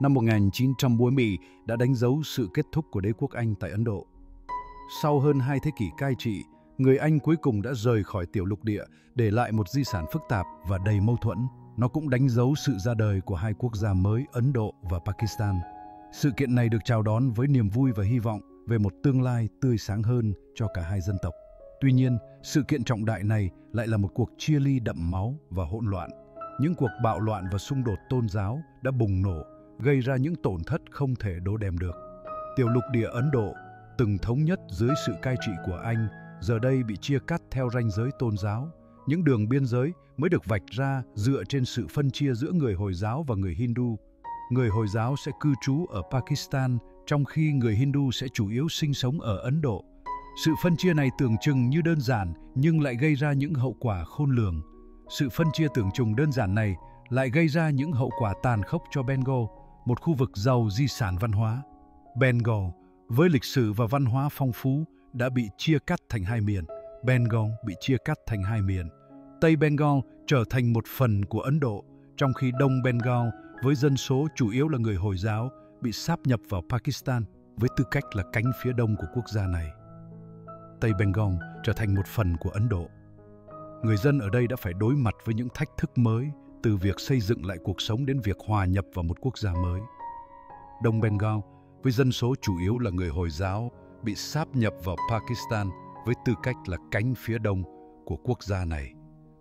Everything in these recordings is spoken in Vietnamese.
năm 1940 đã đánh dấu sự kết thúc của đế quốc Anh tại Ấn Độ. Sau hơn hai thế kỷ cai trị, người Anh cuối cùng đã rời khỏi tiểu lục địa, để lại một di sản phức tạp và đầy mâu thuẫn. Nó cũng đánh dấu sự ra đời của hai quốc gia mới Ấn Độ và Pakistan. Sự kiện này được chào đón với niềm vui và hy vọng về một tương lai tươi sáng hơn cho cả hai dân tộc. Tuy nhiên, sự kiện trọng đại này lại là một cuộc chia ly đậm máu và hỗn loạn. Những cuộc bạo loạn và xung đột tôn giáo đã bùng nổ, gây ra những tổn thất không thể đo đếm được. Tiểu lục địa Ấn Độ, từng thống nhất dưới sự cai trị của Anh, giờ đây bị chia cắt theo ranh giới tôn giáo. Những đường biên giới mới được vạch ra dựa trên sự phân chia giữa người Hồi giáo và người Hindu. Người Hồi giáo sẽ cư trú ở Pakistan, trong khi người Hindu sẽ chủ yếu sinh sống ở Ấn Độ. Sự phân chia này tưởng chừng như đơn giản nhưng lại gây ra những hậu quả khôn lường. Sự phân chia tưởng chừng đơn giản này lại gây ra những hậu quả tàn khốc cho Bengal, một khu vực giàu di sản văn hóa. Bengal, với lịch sử và văn hóa phong phú, đã bị chia cắt thành hai miền. Bengal bị chia cắt thành hai miền. Tây Bengal trở thành một phần của Ấn Độ, trong khi Đông Bengal với dân số chủ yếu là người Hồi giáo bị sáp nhập vào Pakistan với tư cách là cánh phía đông của quốc gia này. Tây Bengal trở thành một phần của Ấn Độ. Người dân ở đây đã phải đối mặt với những thách thức mới từ việc xây dựng lại cuộc sống đến việc hòa nhập vào một quốc gia mới. Đông Bengal với dân số chủ yếu là người Hồi giáo bị sáp nhập vào Pakistan với tư cách là cánh phía đông của quốc gia này.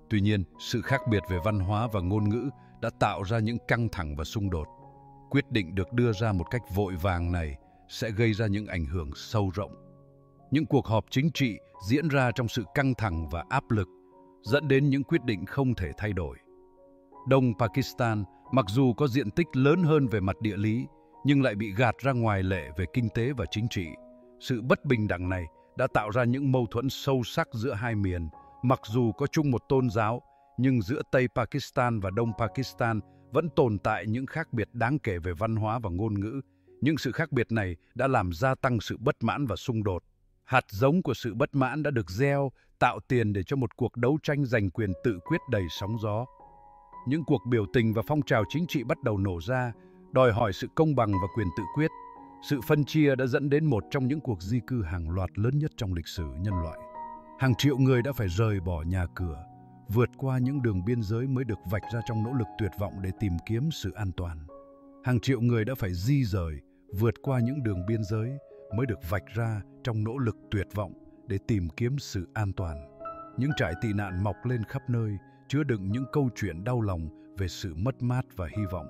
Tuy nhiên, sự khác biệt về văn hóa và ngôn ngữ đã tạo ra những căng thẳng và xung đột. Quyết định được đưa ra một cách vội vàng này sẽ gây ra những ảnh hưởng sâu rộng. Những cuộc họp chính trị diễn ra trong sự căng thẳng và áp lực, dẫn đến những quyết định không thể thay đổi. Đông Pakistan mặc dù có diện tích lớn hơn về mặt địa lý, nhưng lại bị gạt ra ngoài lệ về kinh tế và chính trị. Sự bất bình đẳng này đã tạo ra những mâu thuẫn sâu sắc giữa hai miền, mặc dù có chung một tôn giáo, nhưng giữa Tây Pakistan và Đông Pakistan vẫn tồn tại những khác biệt đáng kể về văn hóa và ngôn ngữ. Những sự khác biệt này đã làm gia tăng sự bất mãn và xung đột. Hạt giống của sự bất mãn đã được gieo, tạo tiền để cho một cuộc đấu tranh giành quyền tự quyết đầy sóng gió. Những cuộc biểu tình và phong trào chính trị bắt đầu nổ ra, đòi hỏi sự công bằng và quyền tự quyết. Sự phân chia đã dẫn đến một trong những cuộc di cư hàng loạt lớn nhất trong lịch sử nhân loại. Hàng triệu người đã phải rời bỏ nhà cửa, vượt qua những đường biên giới mới được vạch ra trong nỗ lực tuyệt vọng để tìm kiếm sự an toàn. Hàng triệu người đã phải di rời, vượt qua những đường biên giới mới được vạch ra trong nỗ lực tuyệt vọng để tìm kiếm sự an toàn. Những trại tị nạn mọc lên khắp nơi, chứa đựng những câu chuyện đau lòng về sự mất mát và hy vọng.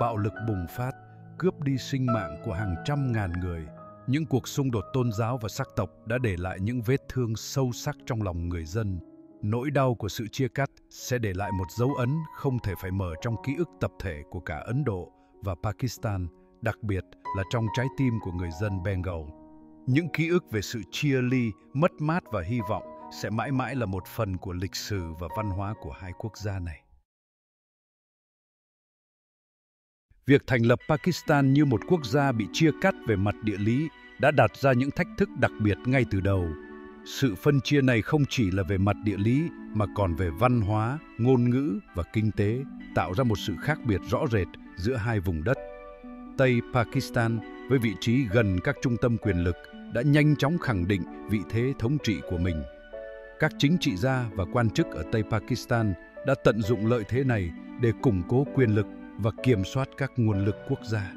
Bạo lực bùng phát, cướp đi sinh mạng của hàng trăm ngàn người. Những cuộc xung đột tôn giáo và sắc tộc đã để lại những vết thương sâu sắc trong lòng người dân. Nỗi đau của sự chia cắt sẽ để lại một dấu ấn không thể phải mở trong ký ức tập thể của cả Ấn Độ và Pakistan, đặc biệt là trong trái tim của người dân Bengal. Những ký ức về sự chia ly, mất mát và hy vọng sẽ mãi mãi là một phần của lịch sử và văn hóa của hai quốc gia này. Việc thành lập Pakistan như một quốc gia bị chia cắt về mặt địa lý đã đặt ra những thách thức đặc biệt ngay từ đầu. Sự phân chia này không chỉ là về mặt địa lý mà còn về văn hóa, ngôn ngữ và kinh tế, tạo ra một sự khác biệt rõ rệt giữa hai vùng đất. Tây Pakistan với vị trí gần các trung tâm quyền lực đã nhanh chóng khẳng định vị thế thống trị của mình. Các chính trị gia và quan chức ở Tây Pakistan đã tận dụng lợi thế này để củng cố quyền lực và kiểm soát các nguồn lực quốc gia.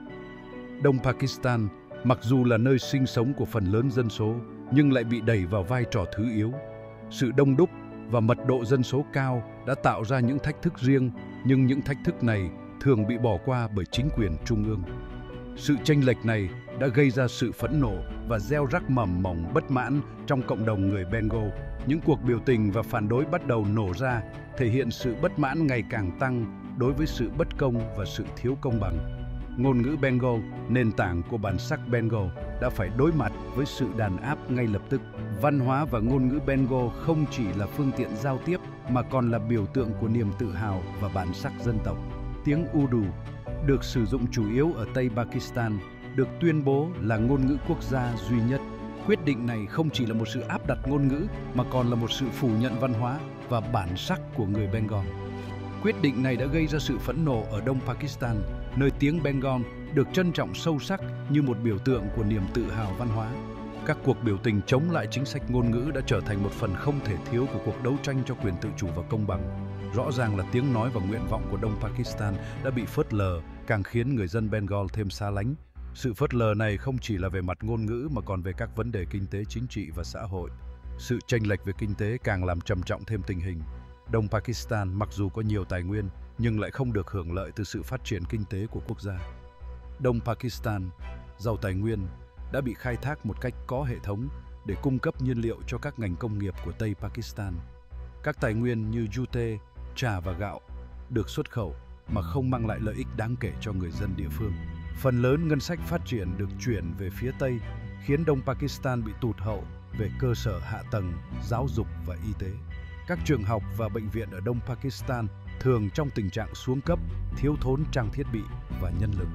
Đông Pakistan, mặc dù là nơi sinh sống của phần lớn dân số, nhưng lại bị đẩy vào vai trò thứ yếu. Sự đông đúc và mật độ dân số cao đã tạo ra những thách thức riêng, nhưng những thách thức này thường bị bỏ qua bởi chính quyền trung ương. Sự tranh lệch này đã gây ra sự phẫn nộ và gieo rắc mầm mỏng bất mãn trong cộng đồng người Bengal. Những cuộc biểu tình và phản đối bắt đầu nổ ra, thể hiện sự bất mãn ngày càng tăng đối với sự bất công và sự thiếu công bằng. Ngôn ngữ Bengal, nền tảng của bản sắc Bengal, đã phải đối mặt với sự đàn áp ngay lập tức. Văn hóa và ngôn ngữ Bengal không chỉ là phương tiện giao tiếp mà còn là biểu tượng của niềm tự hào và bản sắc dân tộc. Tiếng Urdu được sử dụng chủ yếu ở Tây Pakistan, được tuyên bố là ngôn ngữ quốc gia duy nhất. Quyết định này không chỉ là một sự áp đặt ngôn ngữ mà còn là một sự phủ nhận văn hóa và bản sắc của người Bengal. Quyết định này đã gây ra sự phẫn nộ ở Đông Pakistan, nơi tiếng Bengal được trân trọng sâu sắc như một biểu tượng của niềm tự hào văn hóa. Các cuộc biểu tình chống lại chính sách ngôn ngữ đã trở thành một phần không thể thiếu của cuộc đấu tranh cho quyền tự chủ và công bằng. Rõ ràng là tiếng nói và nguyện vọng của Đông Pakistan đã bị phớt lờ, càng khiến người dân Bengal thêm xa lánh. Sự phớt lờ này không chỉ là về mặt ngôn ngữ mà còn về các vấn đề kinh tế, chính trị và xã hội. Sự chênh lệch về kinh tế càng làm trầm trọng thêm tình hình. Đông Pakistan mặc dù có nhiều tài nguyên nhưng lại không được hưởng lợi từ sự phát triển kinh tế của quốc gia. Đông Pakistan, giàu tài nguyên, đã bị khai thác một cách có hệ thống để cung cấp nhiên liệu cho các ngành công nghiệp của Tây Pakistan. Các tài nguyên như jute, trà và gạo được xuất khẩu mà không mang lại lợi ích đáng kể cho người dân địa phương. Phần lớn ngân sách phát triển được chuyển về phía Tây, khiến Đông Pakistan bị tụt hậu về cơ sở hạ tầng, giáo dục và y tế. Các trường học và bệnh viện ở Đông Pakistan thường trong tình trạng xuống cấp, thiếu thốn trang thiết bị và nhân lực.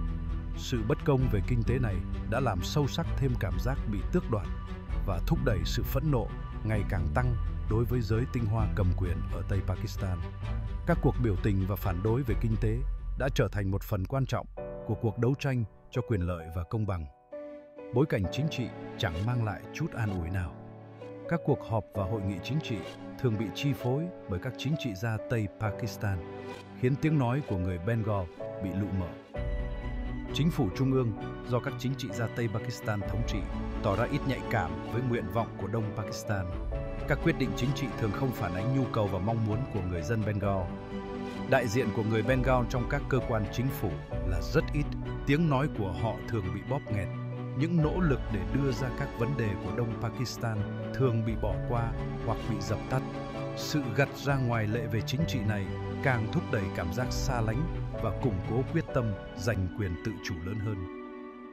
Sự bất công về kinh tế này đã làm sâu sắc thêm cảm giác bị tước đoạt và thúc đẩy sự phẫn nộ ngày càng tăng đối với giới tinh hoa cầm quyền ở Tây Pakistan. Các cuộc biểu tình và phản đối về kinh tế đã trở thành một phần quan trọng của cuộc đấu tranh cho quyền lợi và công bằng. Bối cảnh chính trị chẳng mang lại chút an ủi nào. Các cuộc họp và hội nghị chính trị thường bị chi phối bởi các chính trị gia Tây Pakistan, khiến tiếng nói của người Bengal bị lụ mở. Chính phủ trung ương do các chính trị gia Tây Pakistan thống trị tỏ ra ít nhạy cảm với nguyện vọng của Đông Pakistan. Các quyết định chính trị thường không phản ánh nhu cầu và mong muốn của người dân Bengal. Đại diện của người Bengal trong các cơ quan chính phủ là rất ít, tiếng nói của họ thường bị bóp nghẹt. Những nỗ lực để đưa ra các vấn đề của Đông Pakistan thường bị bỏ qua hoặc bị dập tắt. Sự gặt ra ngoài lệ về chính trị này càng thúc đẩy cảm giác xa lánh và củng cố quyết tâm giành quyền tự chủ lớn hơn.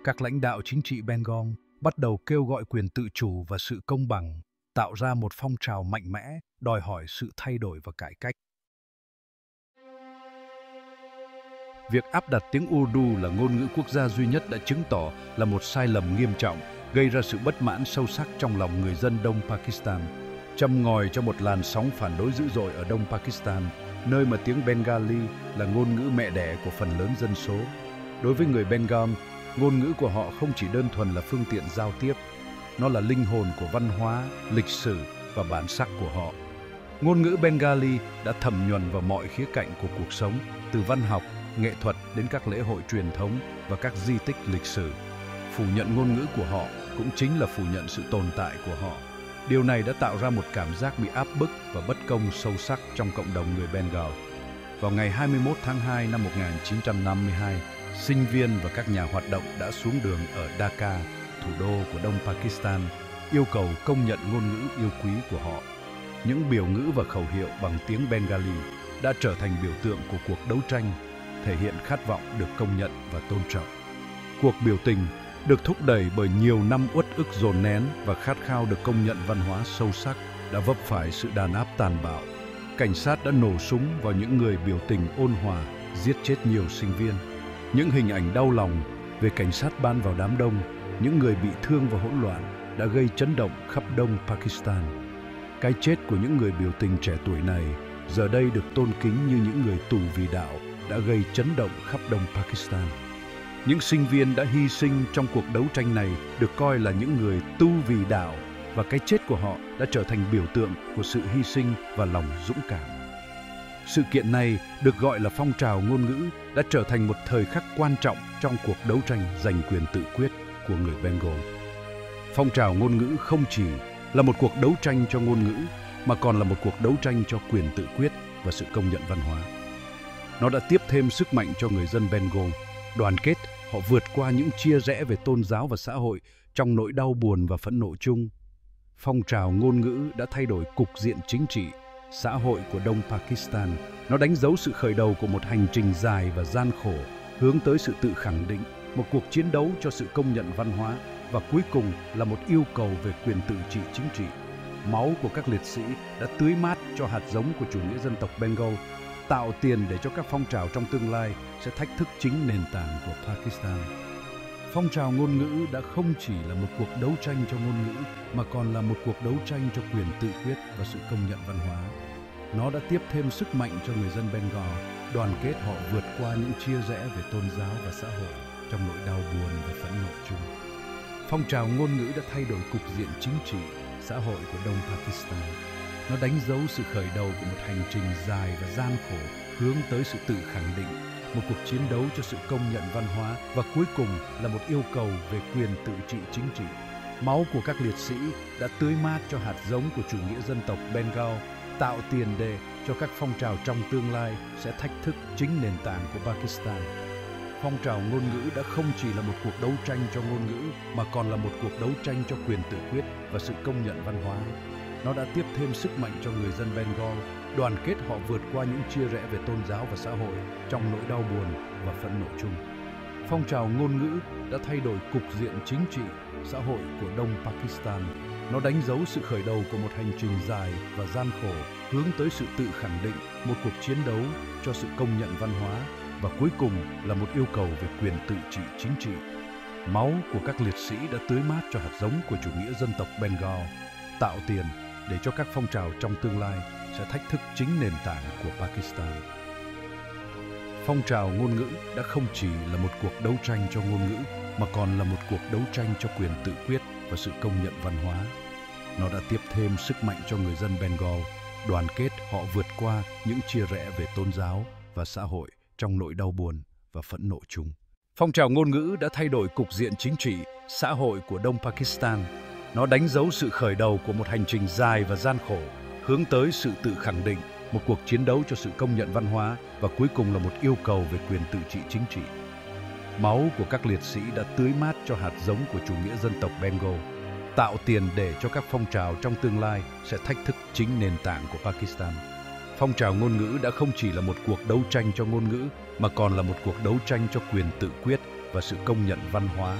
Các lãnh đạo chính trị Bengal bắt đầu kêu gọi quyền tự chủ và sự công bằng, tạo ra một phong trào mạnh mẽ đòi hỏi sự thay đổi và cải cách. Việc áp đặt tiếng Urdu là ngôn ngữ quốc gia duy nhất đã chứng tỏ là một sai lầm nghiêm trọng, gây ra sự bất mãn sâu sắc trong lòng người dân Đông Pakistan, châm ngòi cho một làn sóng phản đối dữ dội ở Đông Pakistan nơi mà tiếng Bengali là ngôn ngữ mẹ đẻ của phần lớn dân số. Đối với người Bengal, ngôn ngữ của họ không chỉ đơn thuần là phương tiện giao tiếp, nó là linh hồn của văn hóa, lịch sử và bản sắc của họ. Ngôn ngữ Bengali đã thẩm nhuần vào mọi khía cạnh của cuộc sống, từ văn học, nghệ thuật đến các lễ hội truyền thống và các di tích lịch sử. Phủ nhận ngôn ngữ của họ cũng chính là phủ nhận sự tồn tại của họ. Điều này đã tạo ra một cảm giác bị áp bức và bất công sâu sắc trong cộng đồng người Bengal. Vào ngày 21 tháng 2 năm 1952, sinh viên và các nhà hoạt động đã xuống đường ở Dhaka, thủ đô của Đông Pakistan, yêu cầu công nhận ngôn ngữ yêu quý của họ. Những biểu ngữ và khẩu hiệu bằng tiếng Bengali đã trở thành biểu tượng của cuộc đấu tranh, thể hiện khát vọng được công nhận và tôn trọng. Cuộc biểu tình được thúc đẩy bởi nhiều năm uất ức dồn nén và khát khao được công nhận văn hóa sâu sắc đã vấp phải sự đàn áp tàn bạo. Cảnh sát đã nổ súng vào những người biểu tình ôn hòa, giết chết nhiều sinh viên. Những hình ảnh đau lòng về cảnh sát ban vào đám đông, những người bị thương và hỗn loạn đã gây chấn động khắp đông Pakistan. Cái chết của những người biểu tình trẻ tuổi này giờ đây được tôn kính như những người tù vì đạo đã gây chấn động khắp đông Pakistan. Những sinh viên đã hy sinh trong cuộc đấu tranh này được coi là những người tu vì đạo và cái chết của họ đã trở thành biểu tượng của sự hy sinh và lòng dũng cảm. Sự kiện này được gọi là phong trào ngôn ngữ đã trở thành một thời khắc quan trọng trong cuộc đấu tranh giành quyền tự quyết của người Bengal. Phong trào ngôn ngữ không chỉ là một cuộc đấu tranh cho ngôn ngữ mà còn là một cuộc đấu tranh cho quyền tự quyết và sự công nhận văn hóa. Nó đã tiếp thêm sức mạnh cho người dân Bengal đoàn kết họ vượt qua những chia rẽ về tôn giáo và xã hội trong nỗi đau buồn và phẫn nộ chung. Phong trào ngôn ngữ đã thay đổi cục diện chính trị, xã hội của Đông Pakistan. Nó đánh dấu sự khởi đầu của một hành trình dài và gian khổ, hướng tới sự tự khẳng định, một cuộc chiến đấu cho sự công nhận văn hóa và cuối cùng là một yêu cầu về quyền tự trị chính trị. Máu của các liệt sĩ đã tưới mát cho hạt giống của chủ nghĩa dân tộc Bengal tạo tiền để cho các phong trào trong tương lai sẽ thách thức chính nền tảng của Pakistan. Phong trào ngôn ngữ đã không chỉ là một cuộc đấu tranh cho ngôn ngữ mà còn là một cuộc đấu tranh cho quyền tự quyết và sự công nhận văn hóa. Nó đã tiếp thêm sức mạnh cho người dân Bengal, đoàn kết họ vượt qua những chia rẽ về tôn giáo và xã hội trong nỗi đau buồn và phẫn nộ chung. Phong trào ngôn ngữ đã thay đổi cục diện chính trị, xã hội của Đông Pakistan. Nó đánh dấu sự khởi đầu của một hành trình dài và gian khổ hướng tới sự tự khẳng định, một cuộc chiến đấu cho sự công nhận văn hóa và cuối cùng là một yêu cầu về quyền tự trị chính trị. Máu của các liệt sĩ đã tưới mát cho hạt giống của chủ nghĩa dân tộc Bengal, tạo tiền đề cho các phong trào trong tương lai sẽ thách thức chính nền tảng của Pakistan. Phong trào ngôn ngữ đã không chỉ là một cuộc đấu tranh cho ngôn ngữ mà còn là một cuộc đấu tranh cho quyền tự quyết và sự công nhận văn hóa. Nó đã tiếp thêm sức mạnh cho người dân Bengal, đoàn kết họ vượt qua những chia rẽ về tôn giáo và xã hội trong nỗi đau buồn và phẫn nộ chung. Phong trào ngôn ngữ đã thay đổi cục diện chính trị, xã hội của Đông Pakistan. Nó đánh dấu sự khởi đầu của một hành trình dài và gian khổ hướng tới sự tự khẳng định, một cuộc chiến đấu cho sự công nhận văn hóa và cuối cùng là một yêu cầu về quyền tự trị chính trị. Máu của các liệt sĩ đã tưới mát cho hạt giống của chủ nghĩa dân tộc Bengal, tạo tiền để cho các phong trào trong tương lai sẽ thách thức chính nền tảng của Pakistan. Phong trào ngôn ngữ đã không chỉ là một cuộc đấu tranh cho ngôn ngữ mà còn là một cuộc đấu tranh cho quyền tự quyết và sự công nhận văn hóa. Nó đã tiếp thêm sức mạnh cho người dân Bengal, đoàn kết họ vượt qua những chia rẽ về tôn giáo và xã hội trong nỗi đau buồn và phẫn nộ chung. Phong trào ngôn ngữ đã thay đổi cục diện chính trị, xã hội của Đông Pakistan. Nó đánh dấu sự khởi đầu của một hành trình dài và gian khổ, hướng tới sự tự khẳng định, một cuộc chiến đấu cho sự công nhận văn hóa và cuối cùng là một yêu cầu về quyền tự trị chính trị. Máu của các liệt sĩ đã tưới mát cho hạt giống của chủ nghĩa dân tộc Bengal, tạo tiền để cho các phong trào trong tương lai sẽ thách thức chính nền tảng của Pakistan. Phong trào ngôn ngữ đã không chỉ là một cuộc đấu tranh cho ngôn ngữ mà còn là một cuộc đấu tranh cho quyền tự quyết và sự công nhận văn hóa.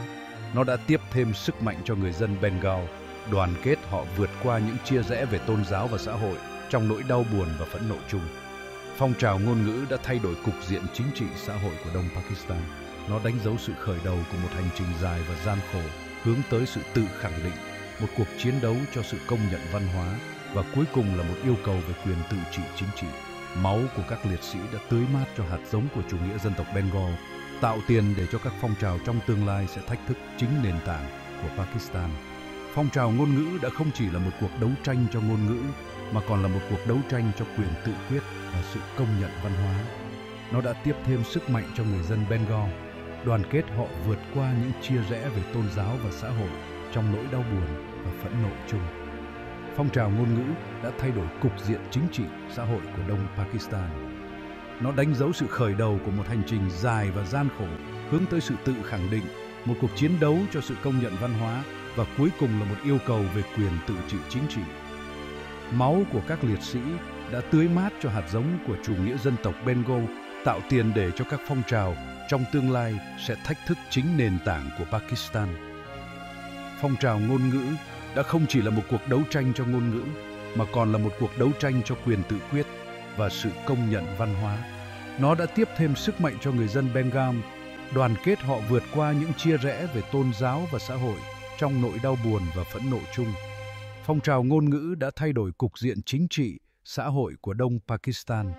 Nó đã tiếp thêm sức mạnh cho người dân Bengal, đoàn kết họ vượt qua những chia rẽ về tôn giáo và xã hội trong nỗi đau buồn và phẫn nộ chung. Phong trào ngôn ngữ đã thay đổi cục diện chính trị xã hội của Đông Pakistan. Nó đánh dấu sự khởi đầu của một hành trình dài và gian khổ hướng tới sự tự khẳng định, một cuộc chiến đấu cho sự công nhận văn hóa và cuối cùng là một yêu cầu về quyền tự trị chính trị. Máu của các liệt sĩ đã tưới mát cho hạt giống của chủ nghĩa dân tộc Bengal, tạo tiền để cho các phong trào trong tương lai sẽ thách thức chính nền tảng của Pakistan. Phong trào ngôn ngữ đã không chỉ là một cuộc đấu tranh cho ngôn ngữ, mà còn là một cuộc đấu tranh cho quyền tự quyết và sự công nhận văn hóa. Nó đã tiếp thêm sức mạnh cho người dân Bengal, đoàn kết họ vượt qua những chia rẽ về tôn giáo và xã hội trong nỗi đau buồn và phẫn nộ chung phong trào ngôn ngữ đã thay đổi cục diện chính trị xã hội của Đông Pakistan. Nó đánh dấu sự khởi đầu của một hành trình dài và gian khổ hướng tới sự tự khẳng định, một cuộc chiến đấu cho sự công nhận văn hóa và cuối cùng là một yêu cầu về quyền tự trị chính trị. Máu của các liệt sĩ đã tưới mát cho hạt giống của chủ nghĩa dân tộc Bengal, tạo tiền để cho các phong trào trong tương lai sẽ thách thức chính nền tảng của Pakistan. Phong trào ngôn ngữ đã không chỉ là một cuộc đấu tranh cho ngôn ngữ mà còn là một cuộc đấu tranh cho quyền tự quyết và sự công nhận văn hóa. Nó đã tiếp thêm sức mạnh cho người dân Bengal, đoàn kết họ vượt qua những chia rẽ về tôn giáo và xã hội trong nỗi đau buồn và phẫn nộ chung. Phong trào ngôn ngữ đã thay đổi cục diện chính trị, xã hội của Đông Pakistan.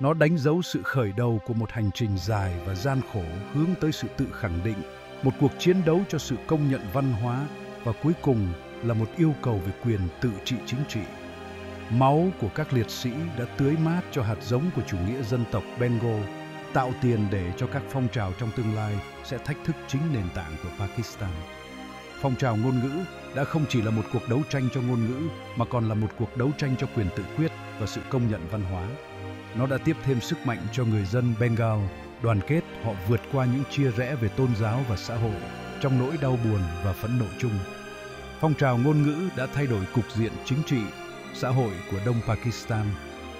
Nó đánh dấu sự khởi đầu của một hành trình dài và gian khổ hướng tới sự tự khẳng định, một cuộc chiến đấu cho sự công nhận văn hóa và cuối cùng là một yêu cầu về quyền tự trị chính trị. Máu của các liệt sĩ đã tưới mát cho hạt giống của chủ nghĩa dân tộc Bengal, tạo tiền để cho các phong trào trong tương lai sẽ thách thức chính nền tảng của Pakistan. Phong trào ngôn ngữ đã không chỉ là một cuộc đấu tranh cho ngôn ngữ mà còn là một cuộc đấu tranh cho quyền tự quyết và sự công nhận văn hóa. Nó đã tiếp thêm sức mạnh cho người dân Bengal, đoàn kết họ vượt qua những chia rẽ về tôn giáo và xã hội trong nỗi đau buồn và phẫn nộ chung Phong trào ngôn ngữ đã thay đổi cục diện chính trị, xã hội của Đông Pakistan.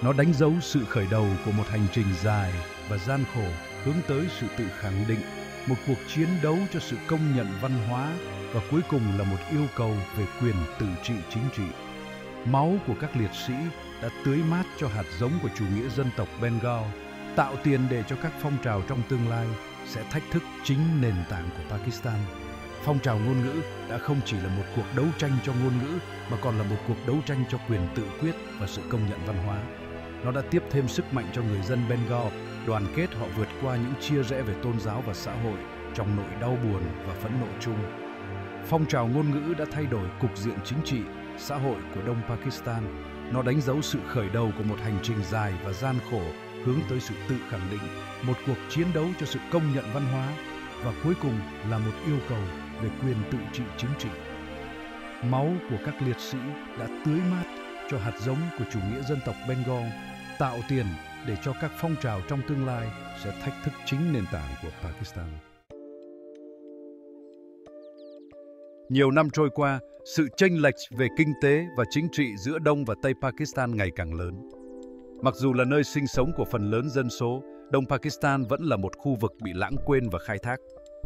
Nó đánh dấu sự khởi đầu của một hành trình dài và gian khổ hướng tới sự tự khẳng định, một cuộc chiến đấu cho sự công nhận văn hóa và cuối cùng là một yêu cầu về quyền tự trị chính trị. Máu của các liệt sĩ đã tưới mát cho hạt giống của chủ nghĩa dân tộc Bengal, tạo tiền để cho các phong trào trong tương lai sẽ thách thức chính nền tảng của Pakistan. Phong trào ngôn ngữ đã không chỉ là một cuộc đấu tranh cho ngôn ngữ mà còn là một cuộc đấu tranh cho quyền tự quyết và sự công nhận văn hóa. Nó đã tiếp thêm sức mạnh cho người dân Bengal, đoàn kết họ vượt qua những chia rẽ về tôn giáo và xã hội trong nỗi đau buồn và phẫn nộ chung. Phong trào ngôn ngữ đã thay đổi cục diện chính trị, xã hội của Đông Pakistan. Nó đánh dấu sự khởi đầu của một hành trình dài và gian khổ hướng tới sự tự khẳng định, một cuộc chiến đấu cho sự công nhận văn hóa và cuối cùng là một yêu cầu về quyền tự trị chính trị. Máu của các liệt sĩ đã tưới mát cho hạt giống của chủ nghĩa dân tộc Bengal, tạo tiền để cho các phong trào trong tương lai sẽ thách thức chính nền tảng của Pakistan. Nhiều năm trôi qua, sự chênh lệch về kinh tế và chính trị giữa Đông và Tây Pakistan ngày càng lớn. Mặc dù là nơi sinh sống của phần lớn dân số, Đông Pakistan vẫn là một khu vực bị lãng quên và khai thác.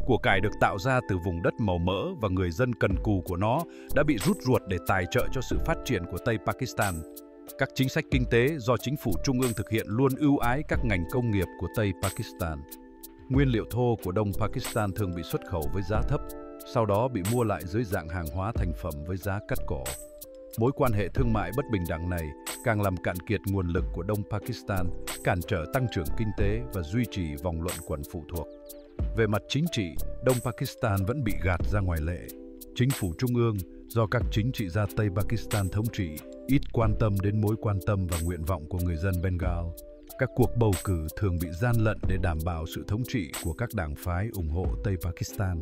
Của cải được tạo ra từ vùng đất màu mỡ và người dân cần cù của nó đã bị rút ruột để tài trợ cho sự phát triển của Tây Pakistan. Các chính sách kinh tế do chính phủ trung ương thực hiện luôn ưu ái các ngành công nghiệp của Tây Pakistan. Nguyên liệu thô của Đông Pakistan thường bị xuất khẩu với giá thấp, sau đó bị mua lại dưới dạng hàng hóa thành phẩm với giá cắt cỏ. Mối quan hệ thương mại bất bình đẳng này càng làm cạn kiệt nguồn lực của Đông Pakistan, cản trở tăng trưởng kinh tế và duy trì vòng luận quẩn phụ thuộc. Về mặt chính trị, Đông Pakistan vẫn bị gạt ra ngoài lệ. Chính phủ trung ương do các chính trị gia Tây Pakistan thống trị ít quan tâm đến mối quan tâm và nguyện vọng của người dân Bengal. Các cuộc bầu cử thường bị gian lận để đảm bảo sự thống trị của các đảng phái ủng hộ Tây Pakistan.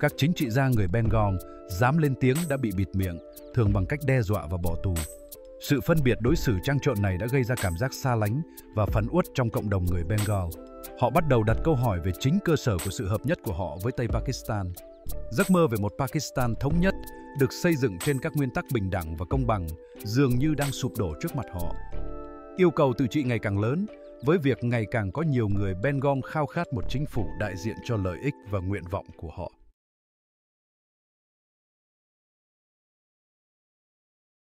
Các chính trị gia người Bengal dám lên tiếng đã bị bịt miệng, thường bằng cách đe dọa và bỏ tù. Sự phân biệt đối xử trang trộn này đã gây ra cảm giác xa lánh và phấn uất trong cộng đồng người Bengal. Họ bắt đầu đặt câu hỏi về chính cơ sở của sự hợp nhất của họ với Tây Pakistan. Giấc mơ về một Pakistan thống nhất được xây dựng trên các nguyên tắc bình đẳng và công bằng dường như đang sụp đổ trước mặt họ. Yêu cầu tự trị ngày càng lớn, với việc ngày càng có nhiều người Bengal khao khát một chính phủ đại diện cho lợi ích và nguyện vọng của họ.